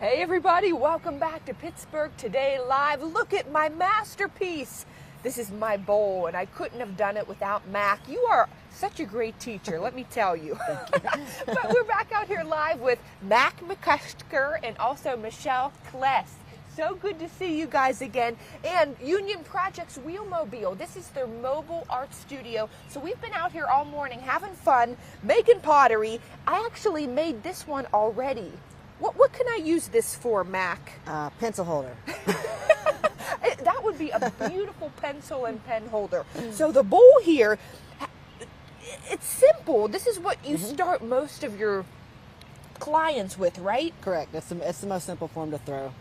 Hey everybody, welcome back to Pittsburgh Today Live. Look at my masterpiece. This is my bowl, and I couldn't have done it without Mac. You are such a great teacher, let me tell you. but we're back out here live with Mac McCusker and also Michelle Kless. So good to see you guys again. And Union Projects Wheelmobile. This is their mobile art studio. So we've been out here all morning having fun, making pottery. I actually made this one already. What, what can I use this for, Mac? Uh, pencil holder. Eh, that would be a beautiful pencil and pen holder. So the bowl here, eh, it's simple. This is what you mm-hmm. start most of your clients with, right? Correct. It's the, it's the most simple form to throw.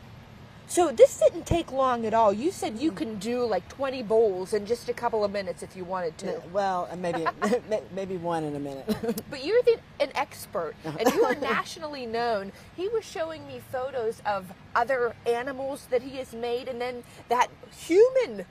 So this didn't take long at all. You said you can do like 20 bowls in just a couple of minutes if you wanted to. Well, maybe maybe one in a minute. But you're the, an expert, and you are nationally known. He was showing me photos of other animals that he has made, and then that human.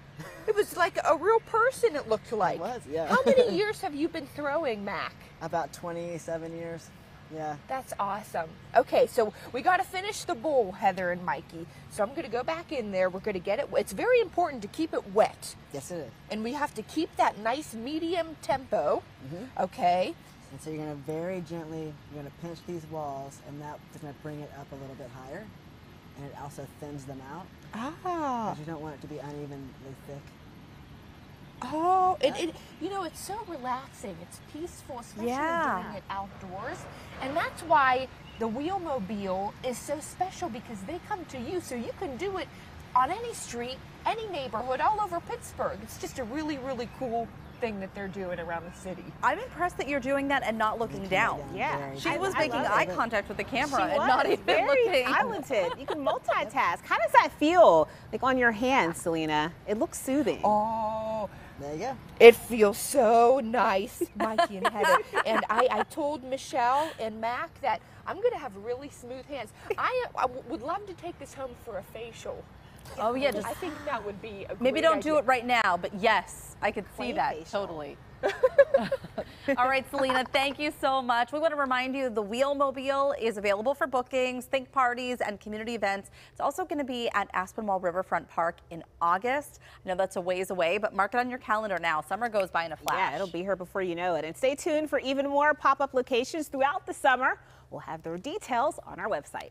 It was like a real person. It looked like. was, yeah. How many years have you been throwing, Mac? About 27 years. Yeah. That's awesome. Okay, so we got to finish the bowl, Heather and Mikey. So I'm going to go back in there. We're going to get it. It's very important to keep it wet, Yes, it is. and we have to keep that nice medium tempo. Mhm. Okay. And so you're going to very gently, you're going to pinch these walls, and that's going to bring it up a little bit higher. And it also thins them out Ah. because you don't want it to be unevenly thick. Oh, it, it you know it's so relaxing. It's peaceful, especially Yeah. doing it outdoors, and that's why the Wheelmobile is so special because they come to you, so you can do it on any street, any neighborhood, all over Pittsburgh. It's just a really, really cool thing that they're doing around the city. I'm impressed that you're doing that and not looking down. down Yeah. very She I- was I making love eye it. contact with the camera She and was not even very looking. talented. You can multitask. How does that feel? Like on your hands, Celina? It looks soothing. Oh, There you go. It feels so nice, Mikey and Heather. and I, I told Michelle and Mac that I'm going to have really smooth hands. I, I w- would love to take this home for a facial. Oh yeah, just I think that would be a maybe don't do it right now, but yes, I could see Play that facial. totally. All right, Celina, thank you so much. We want to remind you the Wheelmobile is available for bookings, think parties, and community events. It's also going to be at Aspinwall Riverfront Park in August. I know that's a ways away, but mark it on your calendar now. Summer goes by in a flash. Yeah, it'll be here before you know it. And stay tuned for even more pop up locations throughout the summer. We'll have their details on our website.